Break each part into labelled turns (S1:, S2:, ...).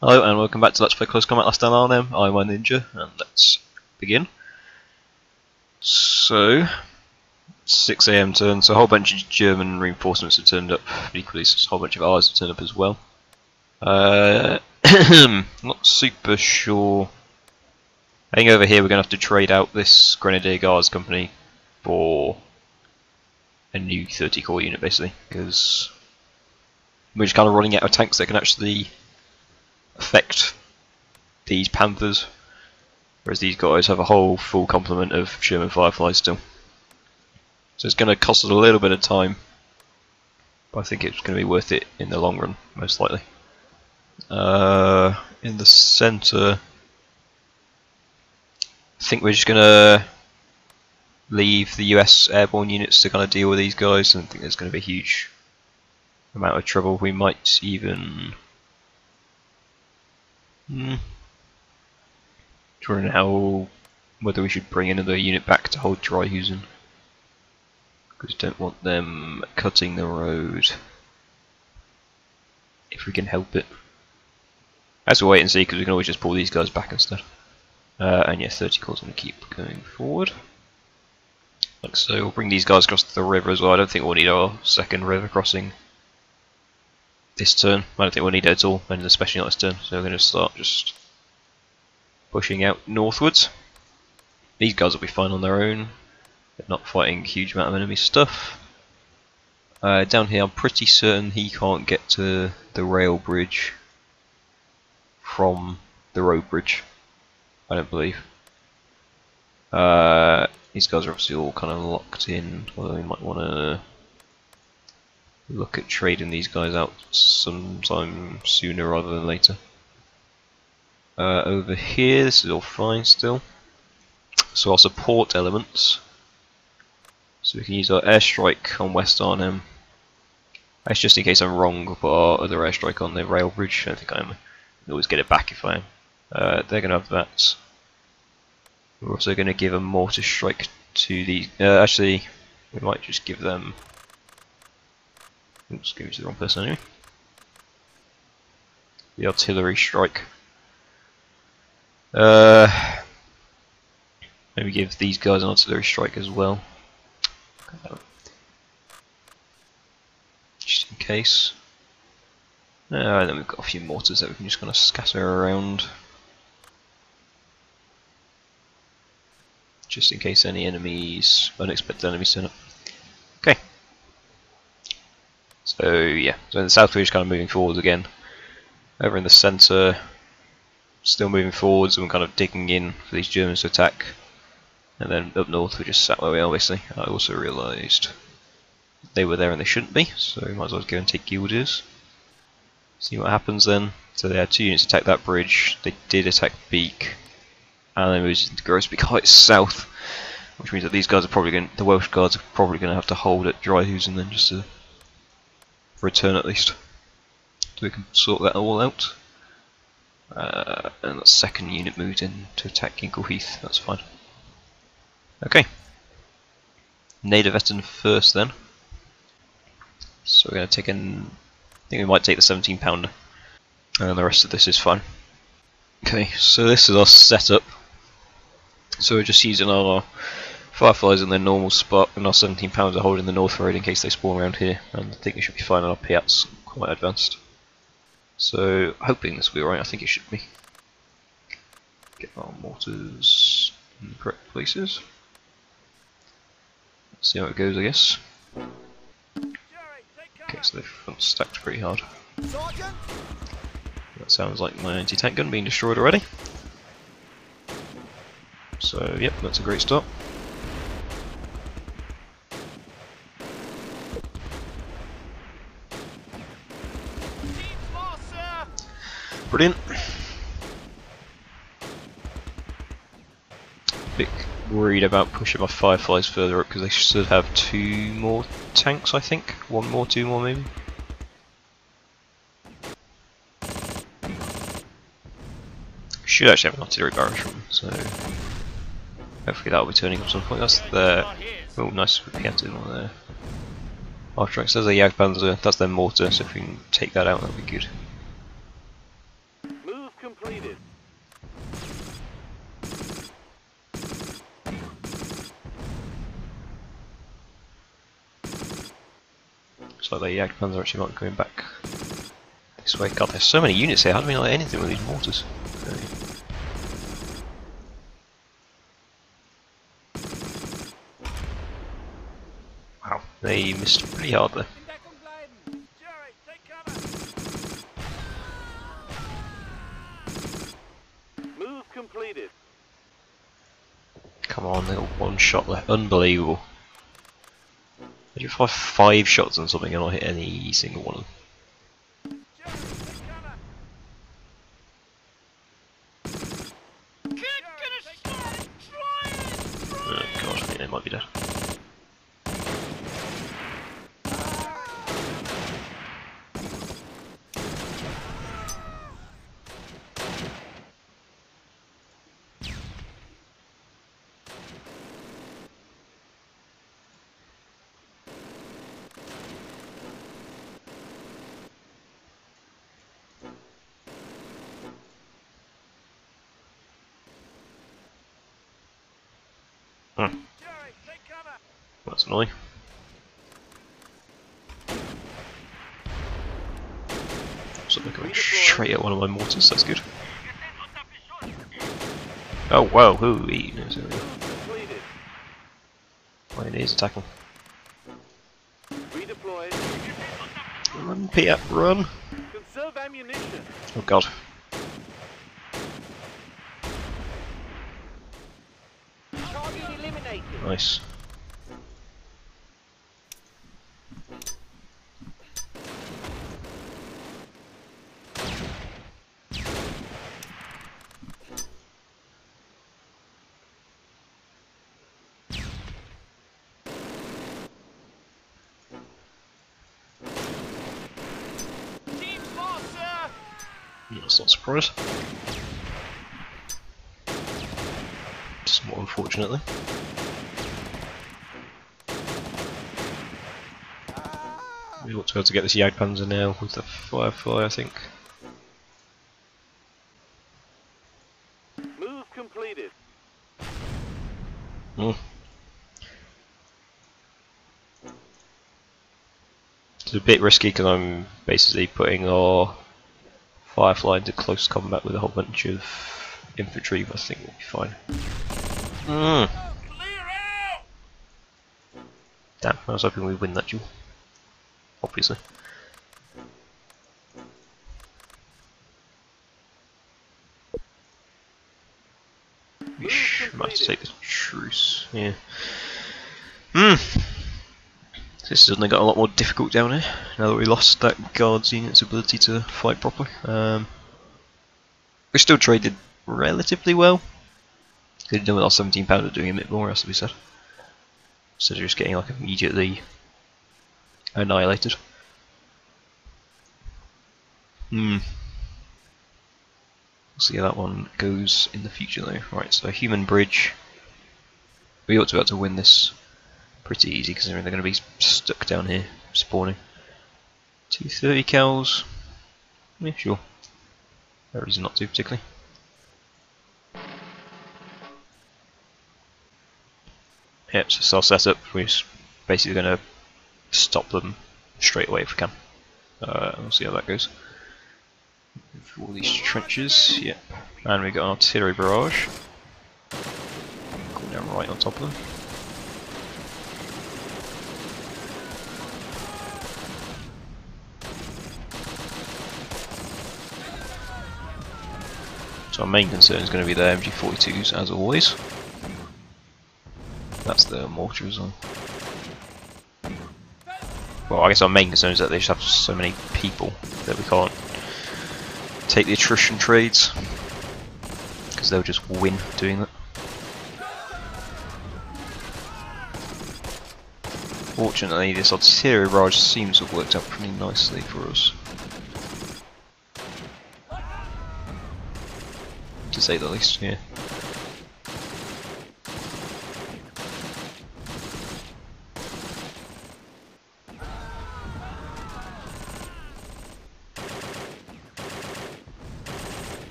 S1: Hello and welcome back to Let's Play Close Combat Last Stand Arnhem. I'm my ninja and let's begin. So, 6am turn, so a whole bunch of German reinforcements have turned up, equally a whole bunch of ours have turned up as well. Uh, not super sure. I think over here we're going to have to trade out this Grenadier Guards company for a new 30 Corps unit basically, because we're just kind of running out of tanks that can actually affect these Panthers, whereas these guys have a whole full complement of Sherman Fireflies still. So it's going to cost us a little bit of time, but I think it's going to be worth it in the long run, most likely. Uh, in the centre, I think we're just going to leave the US airborne units to kind of deal with these guys. I don't think there's going to be a huge amount of trouble. We might even Hmm. Wondering how whether we should bring another unit back to hold Dryhusen because we don't want them cutting the road if we can help it. As we wait and see because we can always just pull these guys back instead. Uh, and yeah, 30 cores going to keep going forward. Like so, we'll bring these guys across the river as well. I don't think we'll need our second river crossing this turn. I don't think we'll need it at all, and especially not this turn. So we're going to start just pushing out northwards. These guys will be fine on their own. They're not fighting huge amount of enemy stuff. Uh, down here, I'm pretty certain he can't get to the rail bridge from the road bridge. I don't believe. Uh, these guys are obviously all kind of locked in, although we might want to look at trading these guys out sometime sooner rather than later. Uh, over here, this is all fine still. So our support elements. So we can use our airstrike on West Arnhem. That's just in case I'm wrong, we'll put our other airstrike on the rail bridge. I think I am. I can always get it back if I am. Uh, they're going to have that. We're also going to give a mortar strike to the. Uh, actually, we might just give them Oops, gave it to the wrong person anyway. The artillery strike. Uh, maybe give these guys an artillery strike as well. Just in case. Uh, and then we've got a few mortars that we can just kind of scatter around. Just in case any enemies, unexpected enemies turn up. Okay. So yeah, so in the south we're just kind of moving forwards again. Over in the centre, still moving forwards and kind of digging in for these Germans to attack. And then up north we just sat where we are basically. I also realised they were there and they shouldn't be, so we might as well go and take Gildirs. See what happens then. So they had two units attack that bridge, they did attack Beek, and then moved into Groesbeek Heights south, which means that these guys are probably going the Welsh guards are probably going to have to hold at Dryhusen then just to for a turn at least. So we can sort that all out. Uh, and the second unit moved in to attack Ginkel Heath, that's fine. Okay. Native Eton first then. So we're going to take in, I think we might take the 17 pounder. And the rest of this is fine. Okay, so this is our setup. So we're just using our Fireflies in their normal spot and our 17 pounds are holding the north road in case they spawn around here and I think we should be fine on our Piats quite advanced. So hoping this will be alright, I think it should be. Get our mortars in the correct places. Let's see how it goes I guess. Okay, so they've stacked pretty hard. That sounds like my anti-tank gun being destroyed already. So yep, that's a great start. Brilliant. A Bit worried about pushing my fireflies further up because they should have two more tanks, I think. One more, two more, maybe. Should actually have an artillery barrage from, so hopefully that will be turning up at some point. That's the oh nice Piatin on there. After says a Jagdpanzer, that's their mortar, so if we can take that out, that would be good.
S2: completed.
S1: Looks like the Jagdpanzer actually might be coming back this way. God, there's so many units here. How do we not anything with these mortars? Wow, they missed pretty hard there.
S3: In Deckung bleiben.
S2: Jerry, take cover. Move completed.
S1: Come on, little one shot there. Unbelievable. Have five shots on something and I hit any single one of them.
S2: Jerry, take cover.
S3: Kick gonna start. Try it.
S1: Oh god, I think they might be dead. Hmm,
S2: take cover.
S1: that's annoying. So they're going straight at one of my mortars, that's good. Oh wow, hooey, no, sorry. Pioneers attacking. Run, Peter, run! Oh god.
S3: Target eliminated.
S1: Nice.
S3: Team's lost, sir.
S1: That's not a surprise. Somewhat unfortunately. We ought to be able to get this Jagdpanzer now with the Firefly, I think.
S2: Move completed.
S1: Hmm. It's a bit risky because I'm basically putting our Firefly into close combat with a whole bunch of infantry, but I think we'll be fine. Mm.
S2: Clear out.
S1: Damn, I was hoping we'd win that duel. Obviously. We might take this truce, yeah. Hmm. This suddenly got a lot more difficult down here, now that we lost that guard's unit's ability to fight properly. Um, we still traded relatively well. Could have done with our 17 pounder doing a bit more, has to be said. Instead of just getting like immediately annihilated. Hmm. We'll see how that one goes in the future though. Right, so Heumen bridge. We ought to be able to win this pretty easy considering they're going to be stuck down here spawning. 230 cows. Yeah, sure. No reason not to particularly. Yep, so cell setup, we're basically going to stop them straight away if we can. Uh, we'll see how that goes. All these trenches, yep. And we've got an artillery barrage. Going down right on top of them. So our main concern is going to be the MG42s as always. That's the mortar as well. I guess our main concern is that they just have so many people that we can't take the attrition trades because they'll just win doing that. Fortunately, this artillery barrage seems to have worked out pretty nicely for us. To say the least, yeah.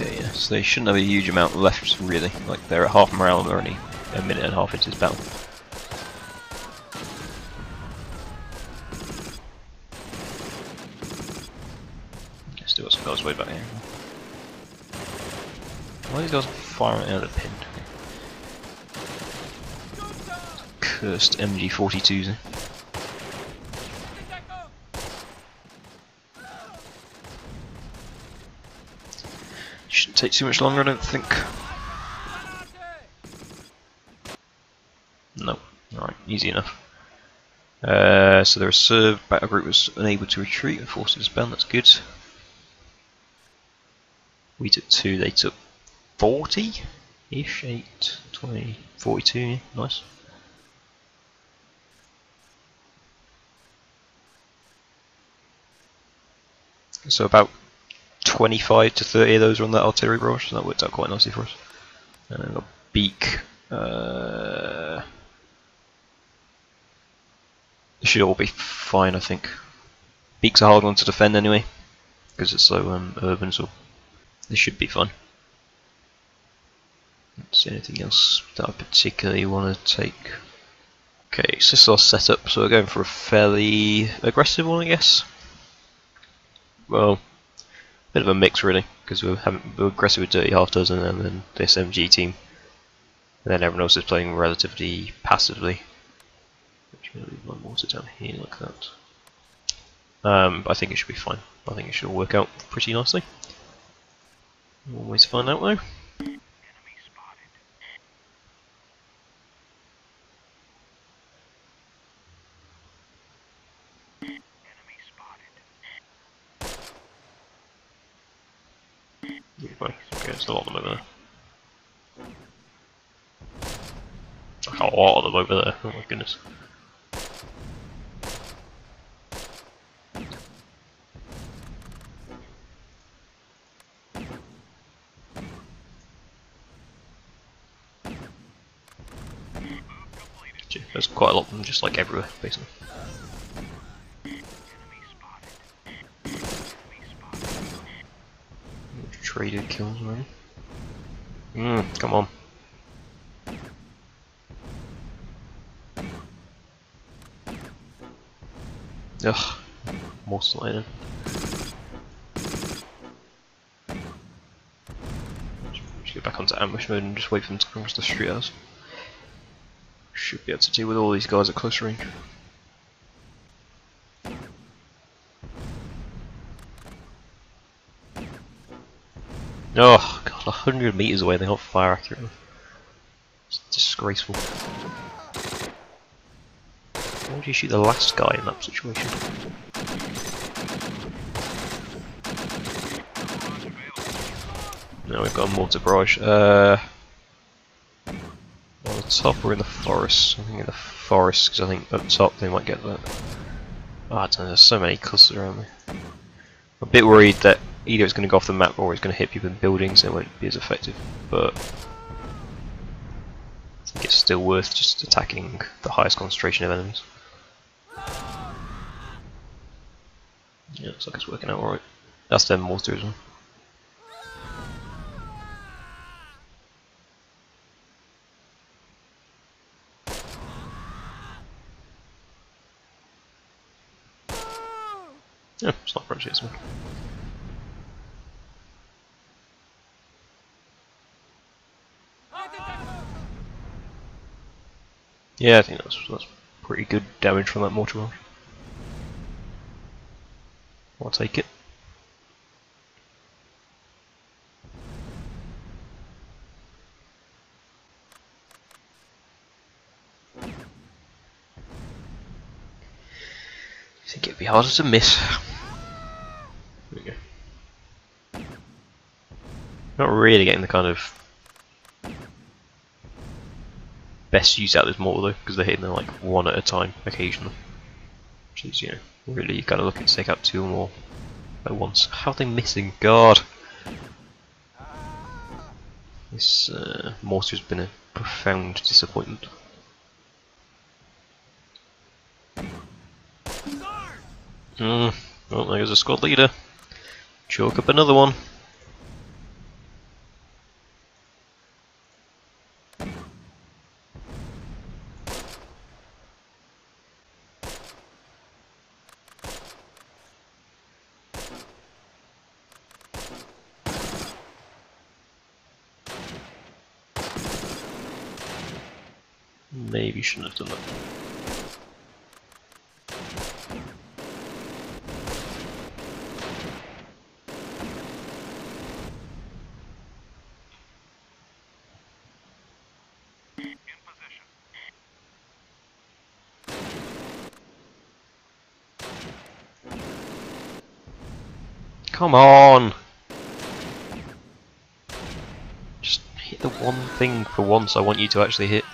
S1: Okay, yeah, so they shouldn't have a huge amount left, really. Like, they're at half morale and only a minute and a half into this battle. Still got some guys way back here. Why are these guys firing out of the pin? Cursed MG42s. Take too much longer, I don't think. No. Alright, easy enough. Uh, so the reserve battle group was unable to retreat and forces bound, that's good. We took 2, they took 40 ish, 8, 20, 42, yeah, nice. So about 25 to 30 of those are on that artillery barrage, so that worked out quite nicely for us. And then got Beek. Uh, should all be fine, I think. Beek's a hard one to defend anyway, because it's so um, urban, so they should be. Don't see anything else that I particularly want to take. Okay, so this is our setup, so we're going for a fairly aggressive one, I guess. Well, bit of a mix really, because we're, having, we're aggressive with Dirty Half Dozen and then this MG team. And then everyone else is playing relatively passively. Actually, my mortar down here like that. Um, I think it should be fine. I think it should all work out pretty nicely. Always find out though. Yeah, fine. Okay, there's a lot of them over there. Like a lot of them over there, oh my goodness. There's quite a lot of them just like everywhere, basically. Traded kills, right? Hmm, come on. Ugh, more sliding. Just get back onto ambush mode and just wait for them to come across the street house. Should be able to deal with all these guys at close range. Oh god, a hundred meters away, they don't fire accurately. It's disgraceful. You shoot the last guy in that situation? No, we've got a mortar barrage. Uh, on the top or in the forest? I think in the forest, because I think up top they might get that. Oh, I don't know, there's so many clusters around me. I'm a bit worried that either it's going to go off the map or it's going to hit people in buildings and it won't be as effective. But I think it's still worth just attacking the highest concentration of enemies. Yeah, looks like it's working out alright. That's them as well. Yeah, it's not approaching one. Yeah, I think that's that's pretty good damage from that mortar barrage. I'll take it. I think it'd be harder to miss. There we go. Not really getting the kind of best use out of this mortar though, because they're hitting them like one at a time occasionally. Which is, you know, really of looking to take out two or more at once. How are they missing? God! This uh, mortar's been a profound disappointment. Hmm. Well, there's a squad leader. Choke up another one. Maybe shouldn't have done that. Come on! Just hit the one thing for once I want you to actually hit.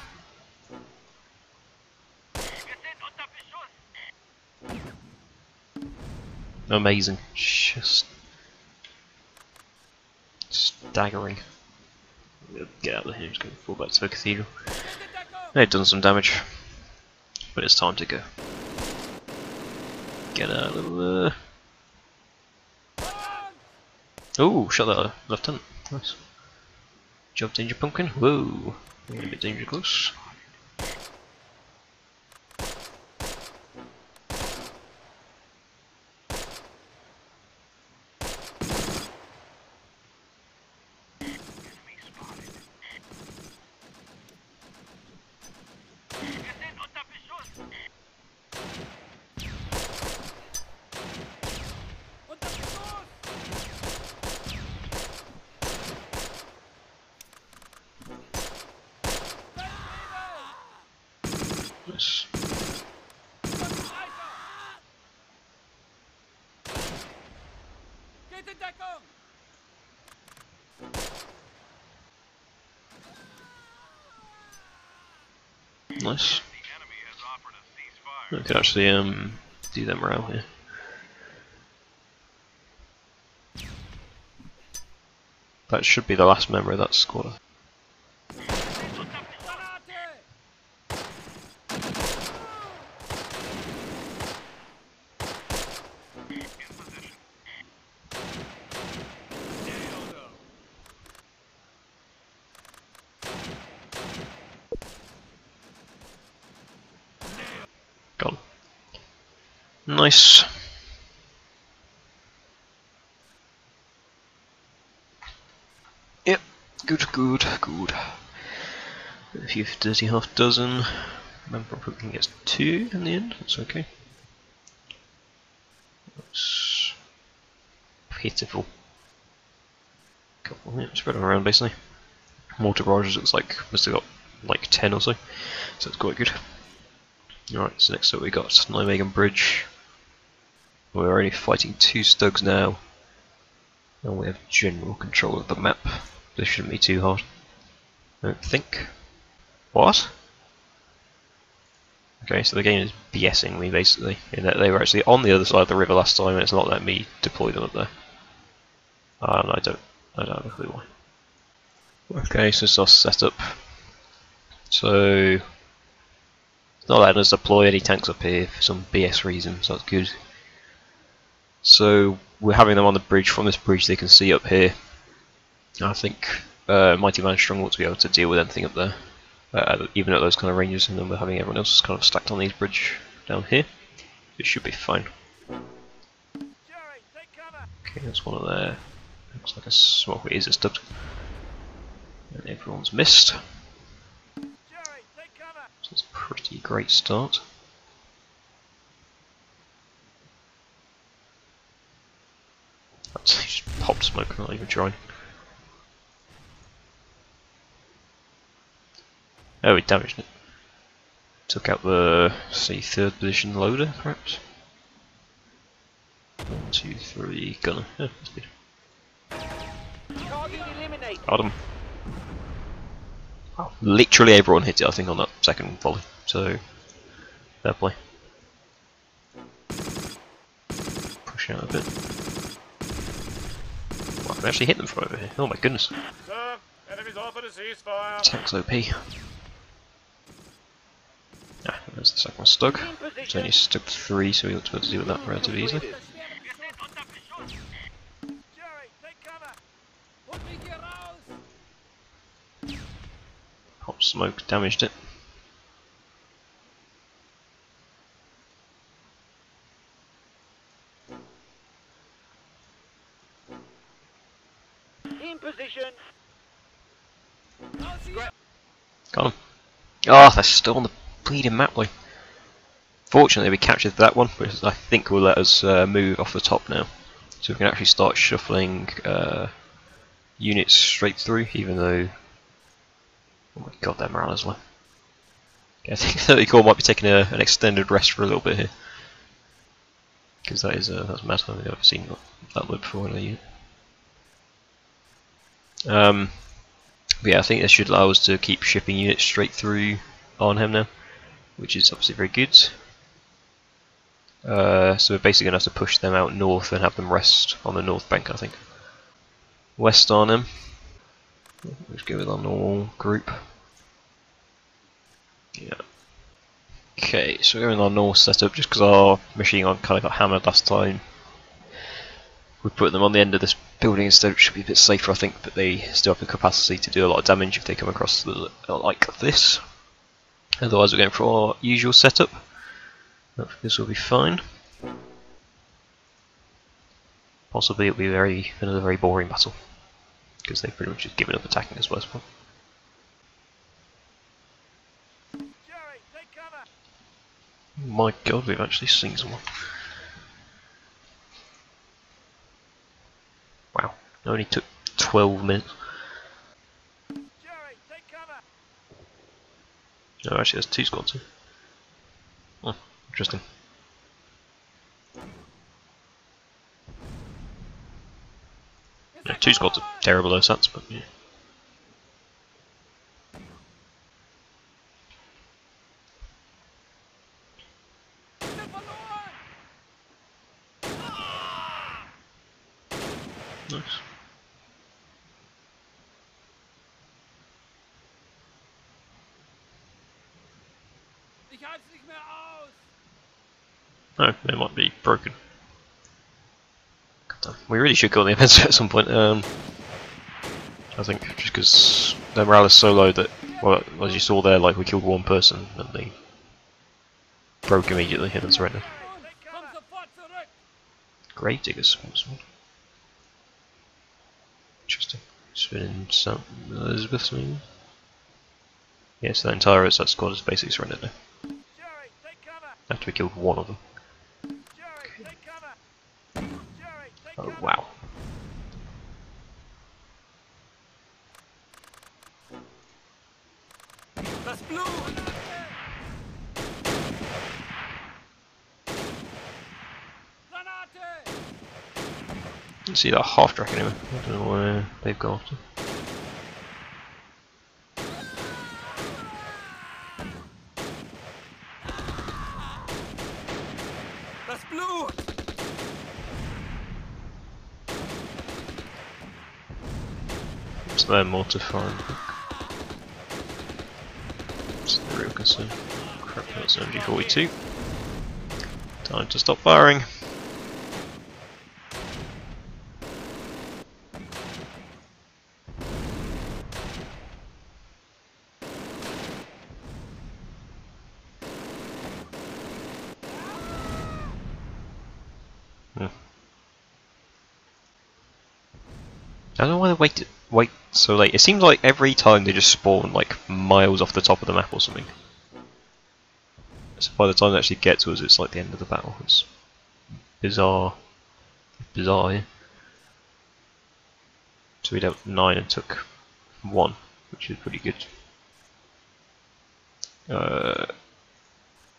S1: Amazing. Just staggering. Get out of here, just go fall back to the cathedral. They've done some damage. But it's time to go. Get out of there. Oh, shot that lieutenant. Nice. Job danger pumpkin. Whoa. Bit danger close.
S3: In Deckung!
S1: Nice. I could actually um do them around here. That should be the last member of that squad.
S3: Granate!
S1: Gone. Nice. Yep, good, good, good. A few dirty half dozen. Remember, I can get two in the end. That's okay. That's pitiful. Couple, yeah, spread them around basically. Mortar barrages looks like must have got like ten or so, so it's quite good. Alright, so next up we got Nijmegen Bridge. We're only fighting two Stugs now. And we have general control of the map. This shouldn't be too hard. I don't think. What? Okay, so the game is BSing me basically, in that they were actually on the other side of the river last time and it's not letting me deploy them up there. And I don't, I don't have a clue why. Okay, so it's our setup. So, it's not letting us deploy any tanks up here for some BS reason, so that's good. So we're having them on the bridge. From this bridge, they can see up here. I think uh, Mighty Man Strong ought to be able to deal with anything up there, uh, even at those kind of ranges. And then we're having everyone else kind of stacked on these bridge down here. It should be fine. Okay, that's one of there. Looks like a small. It is. And everyone's missed. So it's a pretty great start. That's he just popped smoke, not even trying. Oh, he damaged it. Took out the, say, third position loader, perhaps? One, two, three, gunner. Yeah, that's good.
S3: Target eliminated!
S1: Got him. Wow. Oh, literally everyone hit it, I think, on that second volley. So, fair play. Push out a bit. Can actually hit them from over here. Oh my goodness.
S2: Sir.
S1: Tank's OP. Ah, there's the second one
S3: StuG.
S1: It's only StuG three, so we ought to be able to deal with that relatively easily. Pop smoke damaged it. Ah, they're still on the bleeding map though. Fortunately, we captured that one, which I think will let us uh, move off the top now. So we can actually start shuffling uh, units straight through, even though. Oh my god, their morale is low. I think 30 Corps might be taking a, an extended rest for a little bit here. Because that is uh, that's mad. I I've seen that, that look before in a unit. Um, but yeah, I think this should allow us to keep shipping units straight through on him now, which is obviously very good. Uh, so we're basically going to have to push them out north and have them rest on the north bank, I think. West Arnhem. Let's go with our normal group. Yeah. Okay, so we're in our north setup just because our machine gun kind of got hammered last time. We put them on the end of this building instead, which should be a bit safer, I think, but they still have the capacity to do a lot of damage if they come across the, like this. Otherwise, we're going for our usual setup. This will be fine. Possibly it'll be very another very boring battle because they've pretty much just given up attacking us first point.
S2: Jerry.
S1: My god, we've actually seen someone. Wow, it only took 12 minutes.
S2: Jerry, take cover.
S1: No, actually, there's two squads here. Oh, interesting. Yeah, two squads are terrible those stats, but yeah. Nice.
S3: Ich halte nicht mehr aus!
S1: No, they might be broken. We really should go on the offensive at some point. Um, I think just because their morale is so low that, well, as you saw there, like we killed one person and they broke immediately and surrendered. Grave diggers. Interesting. Spinning St. Elizabeth's maybe? Yeah, so the entire that squad is basically surrendered now. After we killed one of them.
S2: Jerry, take cover. Jerry, take
S1: Oh wow. See that half track anyway. I don't know where they've gone to. Mortar firing. It's the real concern. Crap, that's MG42. Time to stop firing. Hmm. I don't know why they wait wait so late. It seems like every time they just spawn like miles off the top of the map or something. So by the time they actually get to us, it's like the end of the battle. It's bizarre, bizarre. Yeah? So we dealt nine and took one, which is pretty good. Uh,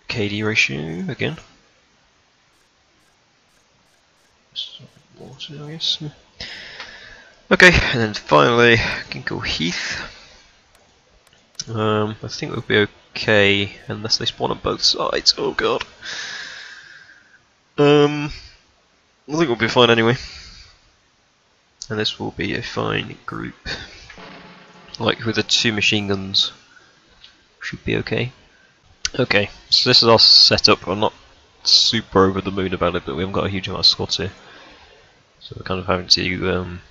S1: KD ratio again. Water, I guess. Okay, and then finally, Ginkel Heath. Um, I think we'll be okay unless they spawn on both sides. Oh god. Um, I think we'll be fine anyway. And this will be a fine group. Like with the two machine guns, should be okay. Okay, so this is our setup. I'm not super over the moon about it, but we haven't got a huge amount of squads here. So we're kind of having to um,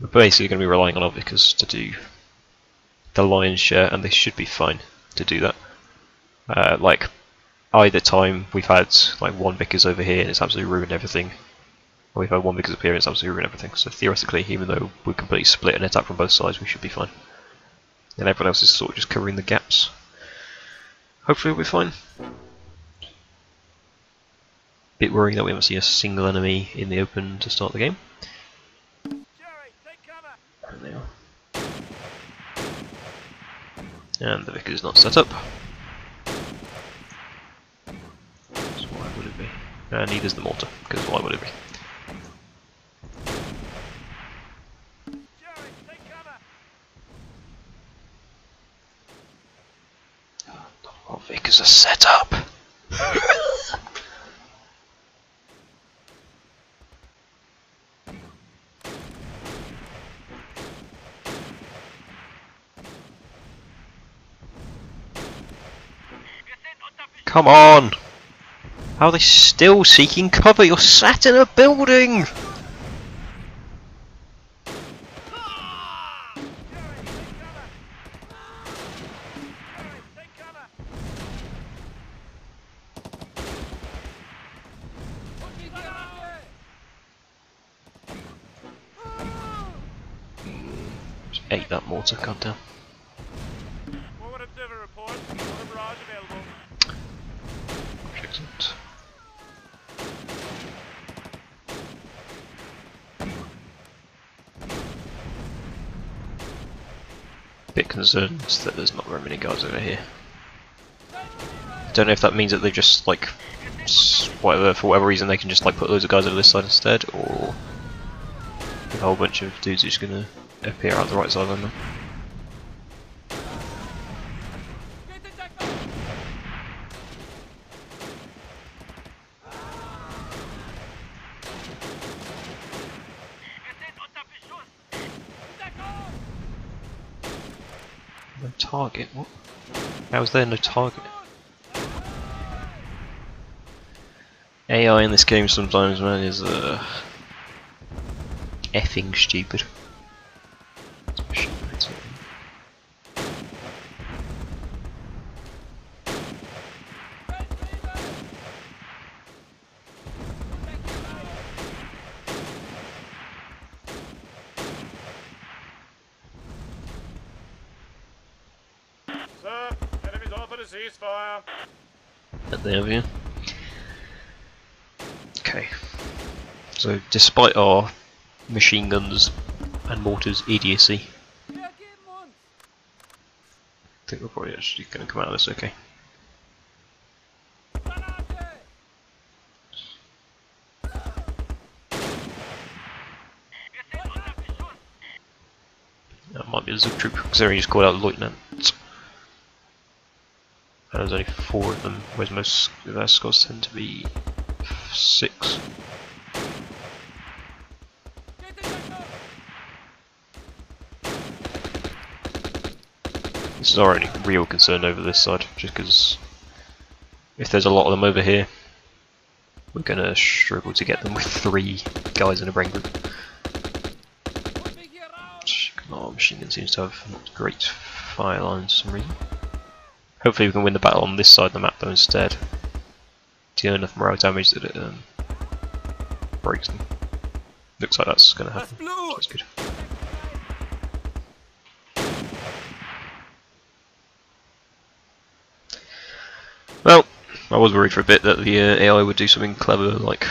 S1: we're basically going to be relying on Obicus to do the lion's share, and they should be fine to do that. Uh, like, either time we've had like one Vickers over here and it's absolutely ruined everything, or we've had one Vickers here and it's absolutely ruined everything. So theoretically, even though we're completely split and attack from both sides, we should be fine. And everyone else is sort of just covering the gaps. Hopefully we'll be fine. Bit worrying that we haven't seen a single enemy in the open to start the game.
S2: Jerry, take.
S1: And they are. And the Vickers is not set up. So why would it be? And neither is the mortar, because why would it be?
S2: Jerry, take cover.
S1: Ah, oh, Vickers are set up! Come on! How are they still seeking cover? You're sat in a building! Bit concerned that there's not very many guys over here. Don't know if that means that they've just like, whatever for whatever reason they can just like put loads of guys over this side instead, or a whole bunch of dudes are just gonna appear out the right side of them.
S3: Geht in Deckung! In Deckung!
S1: No target. What? How is there no target? AI in this game sometimes, man, is uh, effing stupid. Especially when it's, uh,
S2: Sir, enemies offered a ceasefire.
S1: at the area. Okay. So, despite our machine guns and mortars idiocy,
S3: Wir!
S1: I think we're probably actually going to come out of this okay. That might be a Zook troop, considering just called out Lieutenant. And there's only four of them, whereas most of our squads tend to be six. This is our only real concern over this side, just because if there's a lot of them over here, we're going to struggle to get them with three guys in a brain group. Our machine gun seems to have great fire lines for some reason. Hopefully we can win the battle on this side of the map though instead. Deal enough morale damage that it um, breaks them. Looks like that's going to happen. That's good. Well, I was worried for a bit that the uh, AI would do something clever like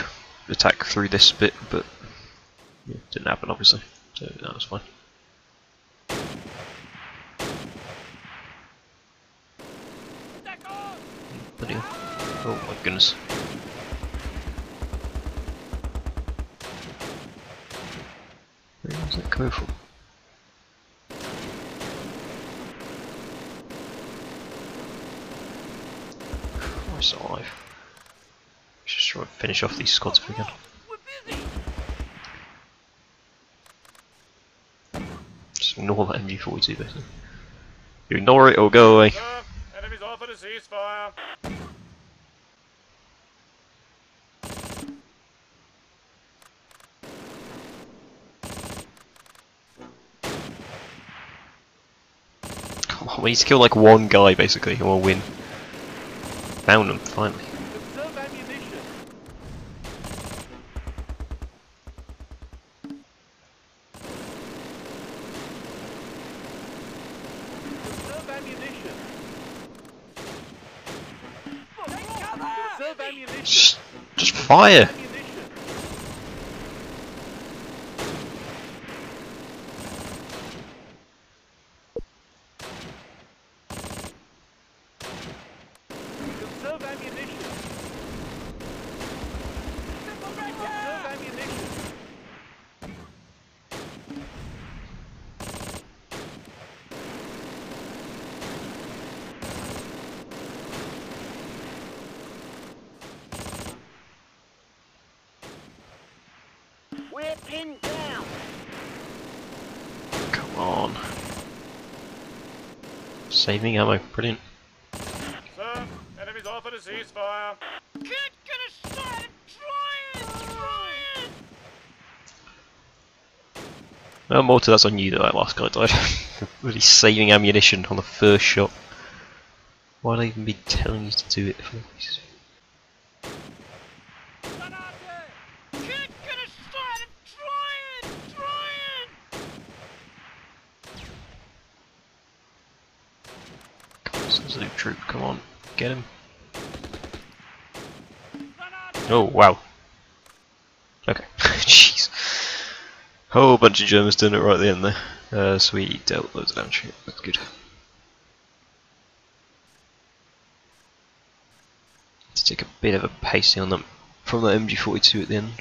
S1: attack through this bit, but yeah, didn't happen obviously, so that was fine.
S3: In Deckung!
S1: Bloody. Oh my goodness. Where is that coming from? Christ alive. Let's just try and finish off these squads if we can. Just ignore that MG42 basically. You ignore it or go away.
S2: Sir, enemies offered a ceasefire.
S1: We need to kill like one guy basically and we'll win. Found him, finally.
S2: Observe ammunition. Conserve ammunition.
S1: Just, just fire!
S2: Ammunition. Conserve ammunition. Conserve ammunition.
S4: We're pinned down.
S1: Come on. Saving ammo, brilliant.
S2: Sir, enemies offered a ceasefire.
S3: Can't get a shot. Try it. Try it.
S1: Well, Mortar, that's on you that that last guy died. really saving ammunition on the first shot. Why'd I even be telling you to do it for?
S3: Granate. Can't get a shot. Try it. Try it.
S1: God, this is a loot troop, come on, get him. Oh, wow. Okay, jeez. Whole bunch of Germans doing it right at the end there. Uh, so we dealt loads of damage. That's good. To take a bit of a pacing on them from the MG42 at the end.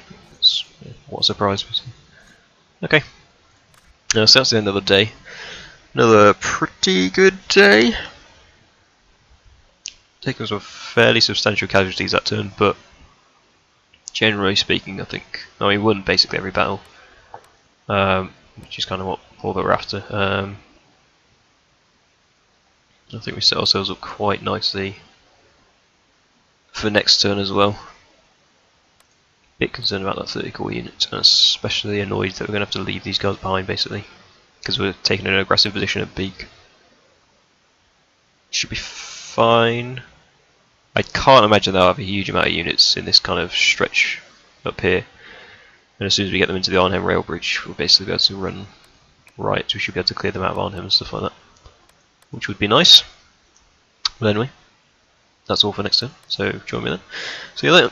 S1: What a surprise. Okay. Uh, so that's the end of the day. Another pretty good day. Taking some fairly substantial casualties that turn, but generally speaking, I think I mean, we won basically every battle, um, which is kind of what all that we're after. Um, I think we set ourselves up quite nicely for next turn as well. Bit concerned about that 30 Corps unit, and especially annoyed that we're going to have to leave these guys behind basically, because we're taking an aggressive position at Beek. Should be fine. I can't imagine they'll have a huge amount of units in this kind of stretch up here. And as soon as we get them into the Arnhem rail bridge, we'll basically be able to run right. We should be able to clear them out of Arnhem and stuff like that. Which would be nice. But anyway, that's all for next time, So join me then. See you later.